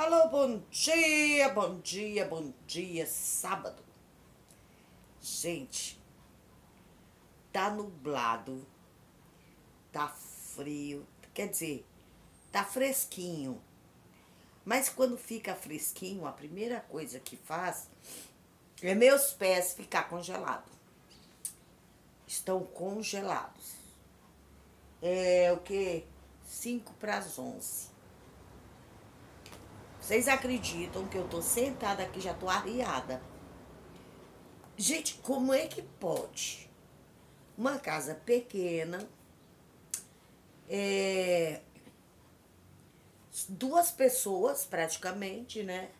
Alô, bom dia, bom dia, bom dia, sábado. Gente, tá nublado, tá frio, quer dizer, tá fresquinho. Mas quando fica fresquinho, a primeira coisa que faz é meus pés ficar congelados. Estão congelados. É o que? 5 para as 11. Vocês acreditam que eu tô sentada aqui, já tô arriada. Gente, como é que pode? Uma casa pequena, é, duas pessoas praticamente, né?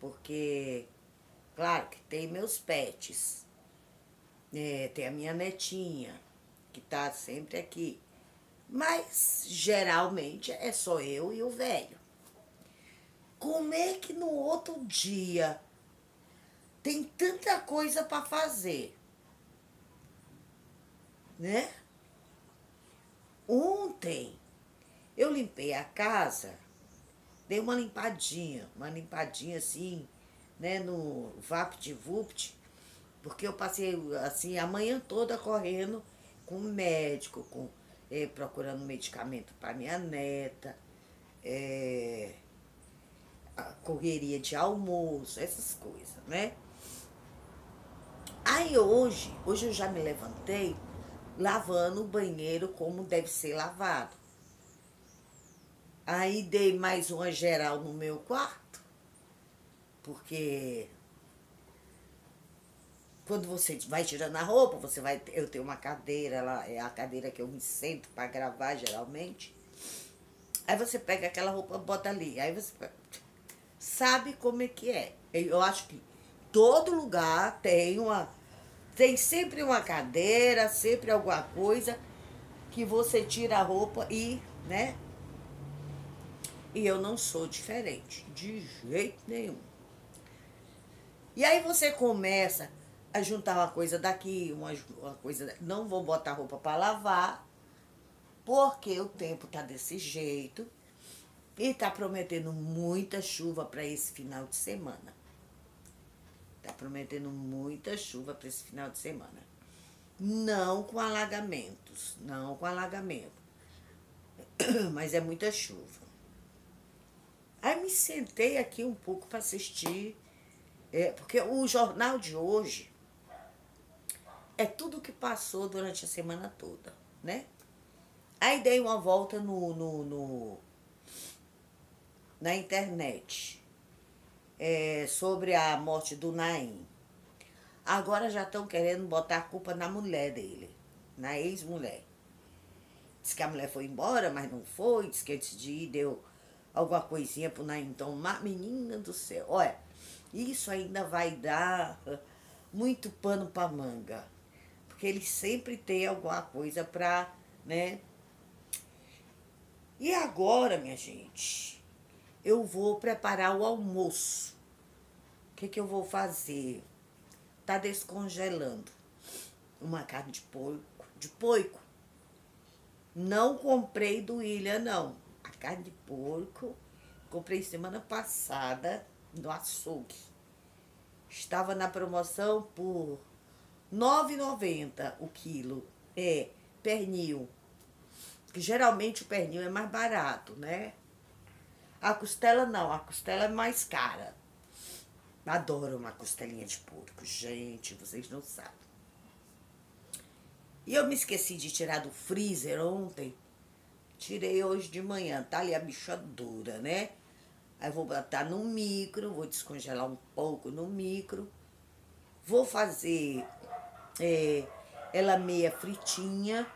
Porque, claro que tem meus pets, é, tem a minha netinha, que tá sempre aqui. Mas geralmente é só eu e o velho. Como é que no outro dia tem tanta coisa para fazer? Né? Ontem eu limpei a casa, dei uma limpadinha, uma limpadinha assim, né, no VaptVupt, porque eu passei assim a manhã toda correndo com o médico, com é, procurando medicamento para minha neta, é, a correria de almoço, essas coisas, né? Aí hoje, hoje eu já me levantei lavando o banheiro como deve ser lavado. Aí dei mais uma geral no meu quarto, porque quando você vai tirando a roupa, você vai. Eu tenho uma cadeira lá, é a cadeira que eu me sento para gravar geralmente. Aí você pega aquela roupa, bota ali. Aí você sabe como é que é. Eu acho que todo lugar tem uma. Tem sempre uma cadeira, sempre alguma coisa que você tira a roupa e, né? E eu não sou diferente, de jeito nenhum. E aí você começa a juntar uma coisa daqui, uma, uma coisa. Não vou botar roupa para lavar, porque o tempo tá desse jeito. E tá prometendo muita chuva para esse final de semana. Tá prometendo muita chuva para esse final de semana. Não com alagamentos, não com alagamento. Mas é muita chuva. Aí me sentei aqui um pouco para assistir, é, porque o jornal de hoje é tudo que passou durante a semana toda, né? Aí dei uma volta no, no, no na internet é, sobre a morte do Naim. Agora já estão querendo botar a culpa na mulher dele, na ex-mulher. Diz que a mulher foi embora, mas não foi. Diz que antes de ir deu alguma coisinha pro Naim tomar. Menina do céu, olha, isso ainda vai dar muito pano pra manga. Porque ele sempre tem alguma coisa pra, né? E agora, minha gente, eu vou preparar o almoço. O que, que eu vou fazer? Tá descongelando uma carne de porco, de porco. Não comprei do Ilha, não. A carne de porco comprei semana passada no açougue. Estava na promoção por R$ 9,90 o quilo. É, pernil. Geralmente o pernil é mais barato, né? A costela não, a costela é mais cara. Adoro uma costelinha de porco, gente, vocês não sabem. E eu me esqueci de tirar do freezer ontem. Tirei hoje de manhã, tá ali a bicha dura, né? Aí vou botar no micro, vou descongelar um pouco no micro. Vou fazer é, ela meia fritinha.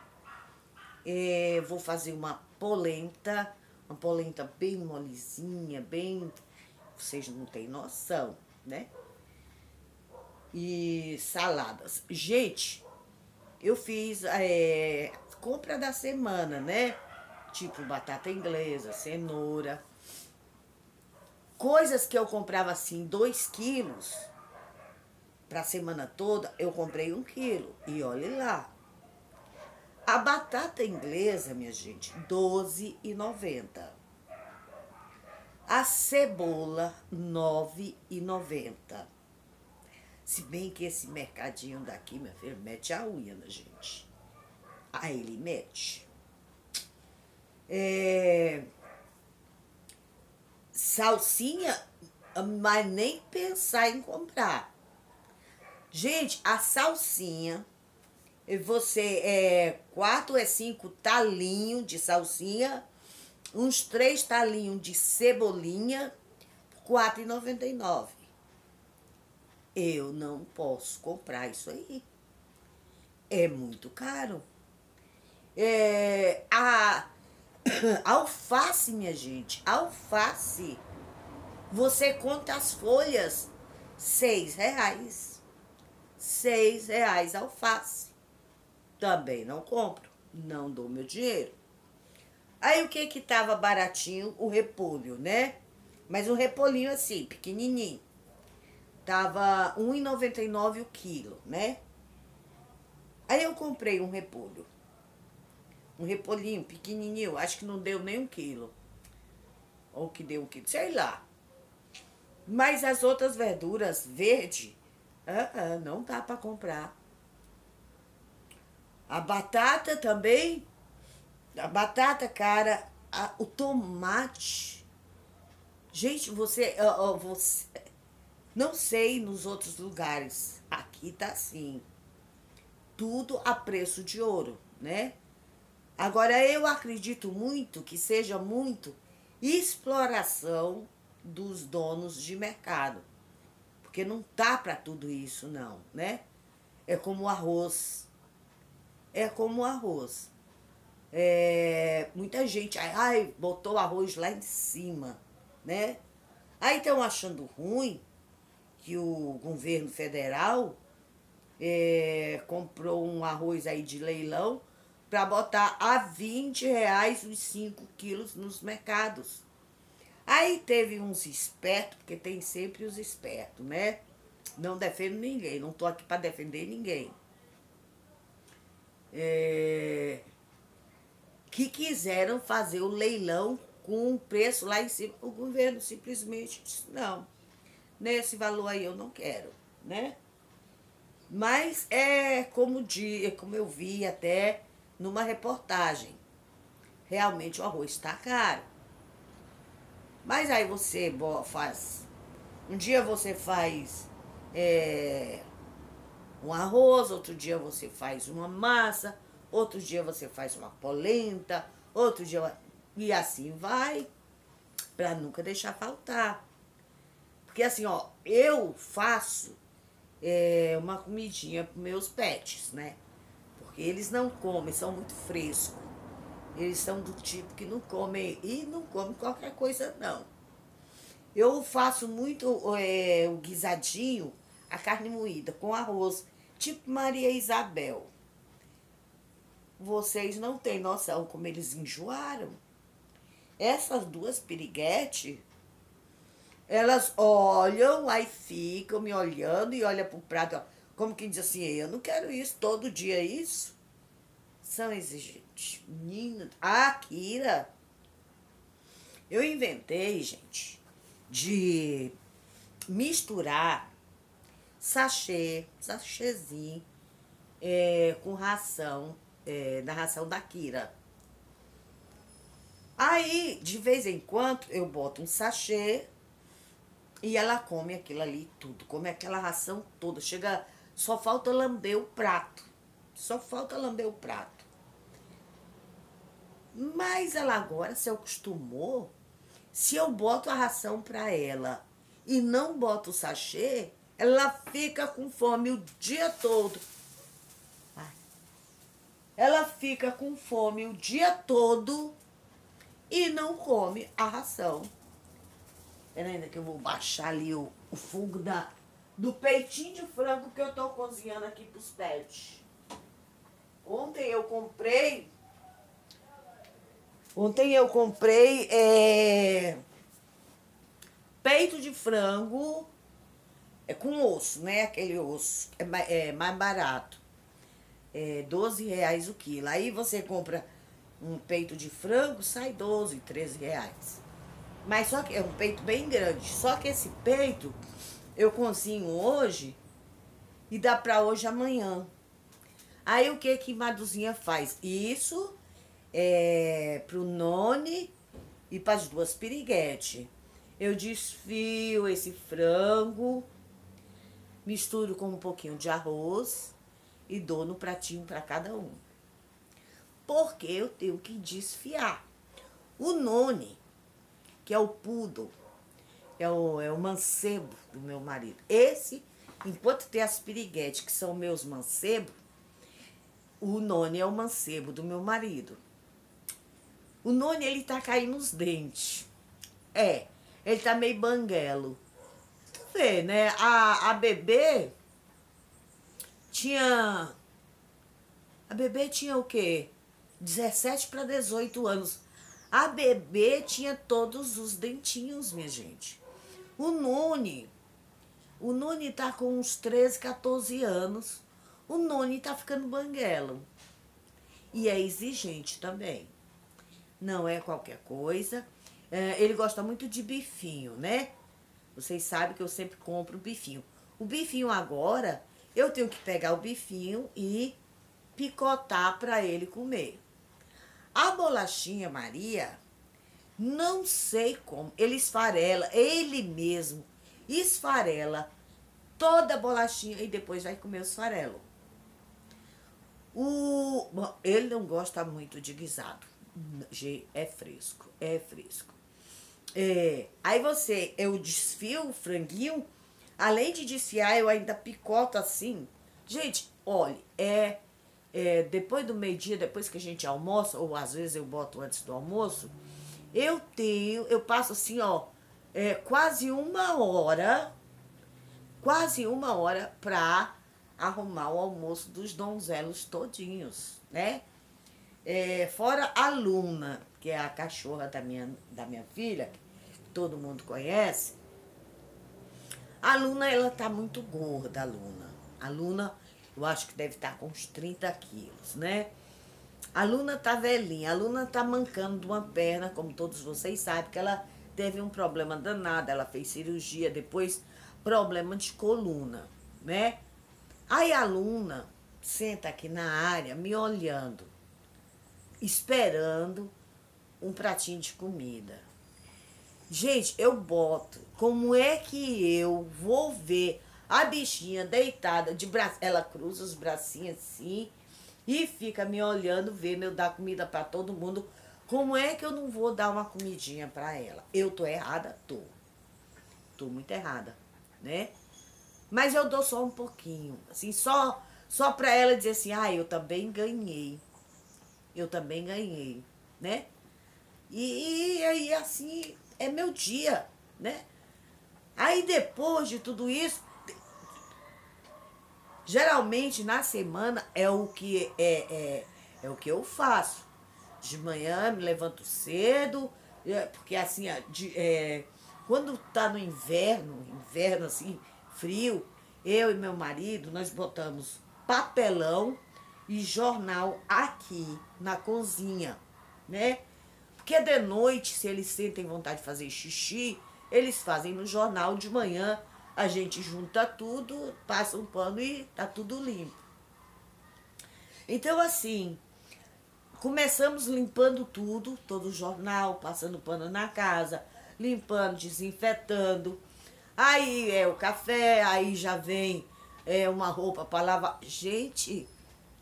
É, vou fazer uma polenta uma polenta bem molezinha, bem. Vocês não têm noção, né? E saladas. Gente, eu fiz é, compra da semana, né? Tipo batata inglesa, cenoura. Coisas que eu comprava assim, dois quilos para a semana toda, eu comprei um quilo. E olhe lá, a batata inglesa, minha gente, R$12,90. A cebola, R$ 9,90. Se bem que esse mercadinho daqui, minha filha, mete a unha na gente. Aí ele mete. É... Salsinha, mas nem pensar em comprar. Gente, a salsinha, você é quatro é cinco talinhos de salsinha, uns três talinhos de cebolinha, R$ 4,99. Eu não posso comprar isso aí. É muito caro. É, a alface, minha gente, alface. Você conta as folhas, seis reais seis reais alface. Também não compro, não dou meu dinheiro. Aí o que que tava baratinho? O repolho, né? Mas um repolhinho assim, pequenininho. Tava R$1,99 o quilo, né? Aí eu comprei um repolho. Um repolhinho pequenininho, acho que não deu nem um quilo. Ou que deu um quilo, sei lá. Mas as outras verduras verde ah, ah, não dá para comprar. A batata também. A batata, cara, a, o tomate. Gente, você, uh, uh, você. Não sei nos outros lugares. Aqui tá assim. Tudo a preço de ouro, né? Agora eu acredito muito que seja muito exploração dos donos de mercado. Porque não tá para tudo isso, não, né? É como o arroz. É como o arroz. É, muita gente, ai, botou o arroz lá em cima, né? Aí estão achando ruim que o governo federal é, comprou um arroz aí de leilão para botar a 20 reais os 5 quilos nos mercados. Aí teve uns espertos, porque tem sempre os espertos, né? Não defendo ninguém, não tô aqui para defender ninguém. É, que quiseram fazer o leilão com um preço lá em cima. O governo simplesmente disse, não, nesse valor aí eu não quero, né? Mas é como, dia, como eu vi até numa reportagem. Realmente o arroz está caro. Mas aí você faz. Um dia você faz é, um arroz, outro dia você faz uma massa, outro dia você faz uma polenta, outro dia. E assim vai, para nunca deixar faltar. Porque assim, ó, eu faço é, uma comidinha para meus pets, né? Porque eles não comem, são muito frescos. Eles são do tipo que não comem e não comem qualquer coisa, não. Eu faço muito é, o guisadinho, a carne moída com arroz, tipo Maria Isabel. Vocês não têm noção como eles enjoaram. Essas duas piriguetes, elas olham, aí ficam me olhando e olham pro prato, ó, como que diz assim, eu não quero isso, todo dia isso são exigentes. Menina, a Kira, eu inventei, gente, de misturar sachê, sachêzinho, é, com ração, é, da ração da Kira. Aí, de vez em quando, eu boto um sachê e ela come aquilo ali tudo, come aquela ração toda. Chega, só falta lamber o prato. Só falta lamber o prato. Mas ela agora se acostumou. Se eu boto a ração para ela e não boto o sachê, ela fica com fome o dia todo. Ela fica com fome o dia todo e não come a ração. Pera ainda que eu vou baixar ali o, o fogo da, do peitinho de frango que eu tô cozinhando aqui pros pets. Ontem eu comprei Ontem eu comprei é, peito de frango é, com osso, né? Aquele osso é, mais, é mais barato. É 12 reais o quilo. Aí você compra um peito de frango, sai 12, 13 reais. Mas só que é um peito bem grande. Só que esse peito eu cozinho hoje e dá para hoje amanhã. Aí o que que Maduzinha faz? Isso é pro Noni e para as duas piriguete. Eu desfio esse frango, misturo com um pouquinho de arroz e dou no pratinho para cada um. Porque eu tenho que desfiar. O Noni, que é o poodle, é o, é o mancebo do meu marido. Esse, enquanto tem as piriguetes, que são meus mancebos, o Noni é o mancebo do meu marido. O Noni, ele tá caindo os dentes. É, ele tá meio banguelo. Vê, né? A, a bebê tinha... A bebê tinha o quê? 17 para 18 anos. A bebê tinha todos os dentinhos, minha gente. O Noni, o Noni tá com uns 13, 14 anos. O Noni tá ficando banguelo. E é exigente também. Não é qualquer coisa. É, ele gosta muito de bifinho, né? Vocês sabem que eu sempre compro bifinho. O bifinho agora, eu tenho que pegar o bifinho e picotar para ele comer. A bolachinha Maria, não sei como, ele esfarela, ele mesmo esfarela toda a bolachinha e depois vai comer os farelos. O, bom, ele não gosta muito de guisado. É fresco, é fresco. É, aí você, eu desfio o franguinho, além de desfiar, eu ainda picoto assim. Gente, olha, é é, depois do meio-dia, depois que a gente almoça, ou às vezes eu boto antes do almoço, eu tenho, eu passo assim, ó, é, quase uma hora, quase uma hora pra arrumar o almoço dos donzelos todinhos, né? É, fora a Luna, que é a cachorra da minha, da minha filha, que todo mundo conhece. A Luna, ela tá muito gorda, a Luna. A Luna eu acho que deve estar com uns 30 quilos, né? A Luna tá velhinha, a Luna tá mancando de uma perna, como todos vocês sabem, que ela teve um problema danado, ela fez cirurgia, depois problema de coluna, né? Aí a Luna senta aqui na área, me olhando, esperando um pratinho de comida. Gente, eu boto, como é que eu vou ver a bichinha deitada, de bra... ela cruza os bracinhos assim e fica me olhando, vendo eu dar comida para todo mundo. Como é que eu não vou dar uma comidinha para ela? Eu tô errada? Tô. Tô muito errada, né? Mas eu dou só um pouquinho, assim, só só para ela dizer assim: "Ah, eu também ganhei". Eu também ganhei, né? E aí assim é meu dia, né? Aí depois de tudo isso, Geralmente na semana é o que é, é, é o que eu faço. De manhã me levanto cedo, porque assim, de, é, quando tá no inverno, inverno assim, frio, eu e meu marido, nós botamos papelão e jornal aqui na cozinha, né? Porque de noite, se eles sentem vontade de fazer xixi, eles fazem no jornal de manhã a gente junta tudo, passa um pano e tá tudo limpo. Então, assim, começamos limpando tudo, todo o jornal, passando pano na casa, limpando, desinfetando. Aí é o café, aí já vem é, uma roupa para lavar. Gente,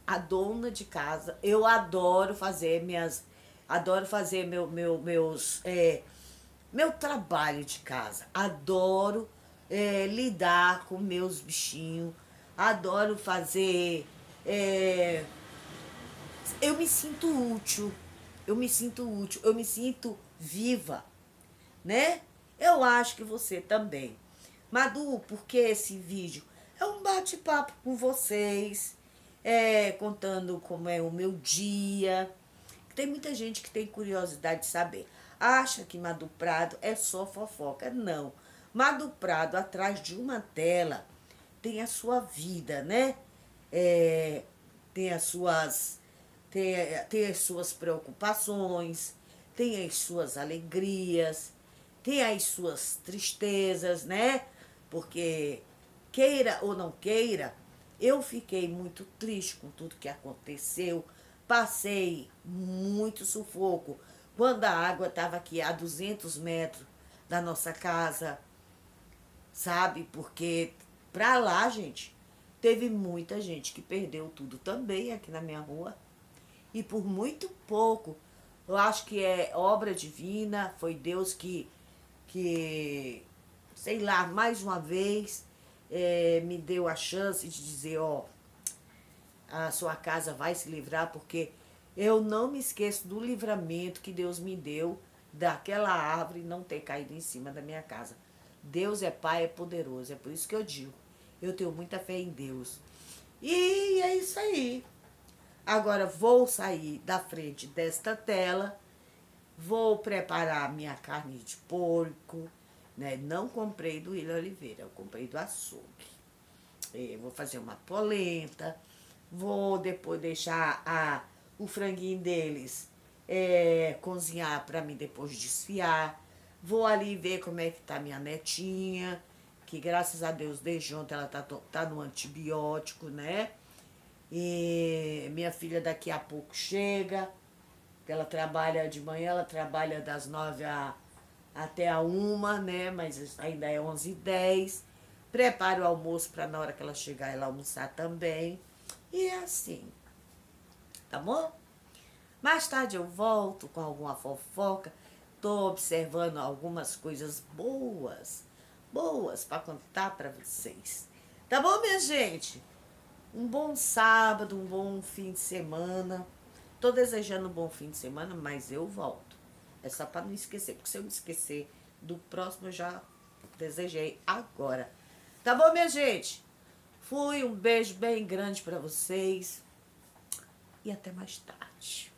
a dona de casa, eu adoro fazer minhas. Adoro fazer meu, meu, meus. É, meu trabalho de casa. Adoro é, lidar com meus bichinhos, adoro fazer. É, eu me sinto útil, eu me sinto útil, eu me sinto viva, né? Eu acho que você também. Madu, porque esse vídeo é um bate-papo com vocês, é, contando como é o meu dia. Tem muita gente que tem curiosidade de saber. Acha que Madu Prado é só fofoca. Não. Madu Prado, atrás de uma tela, tem a sua vida, né? É, tem as suas tem, tem as suas preocupações, tem as suas alegrias, tem as suas tristezas, né? Porque queira ou não queira, eu fiquei muito triste com tudo que aconteceu. Passei muito sufoco quando a água estava aqui a 200 metros da nossa casa, sabe? Porque pra lá, gente, teve muita gente que perdeu tudo também aqui na minha rua. E por muito pouco, eu acho que é obra divina, foi Deus que, que sei lá, mais uma vez é, me deu a chance de dizer, ó, a sua casa vai se livrar, porque eu não me esqueço do livramento que Deus me deu daquela árvore não ter caído em cima da minha casa. Deus é Pai, é poderoso, é por isso que eu digo. Eu tenho muita fé em Deus. E é isso aí. Agora vou sair da frente desta tela, vou preparar minha carne de porco, né? Não comprei do William Oliveira, eu comprei do açougue. Eu vou fazer uma polenta, vou depois deixar a, o franguinho deles é, cozinhar para mim depois desfiar. Vou ali ver como é que tá minha netinha, que graças a Deus desde ontem ela tá, tá no antibiótico, né? E minha filha daqui a pouco chega, ela trabalha de manhã, ela trabalha das nove a até a uma, né? Mas ainda é onze e dez. Preparo o almoço para na hora que ela chegar ela almoçar também. E é assim. Tá bom? Mais tarde eu volto com alguma fofoca. Tô observando algumas coisas boas, boas para contar para vocês. Tá bom, minha gente? Um bom sábado, um bom fim de semana. Tô desejando um bom fim de semana, mas eu volto. É só para não esquecer, porque se eu me esquecer do próximo, eu já desejei agora. Tá bom, minha gente? Fui, um beijo bem grande para vocês e até mais tarde.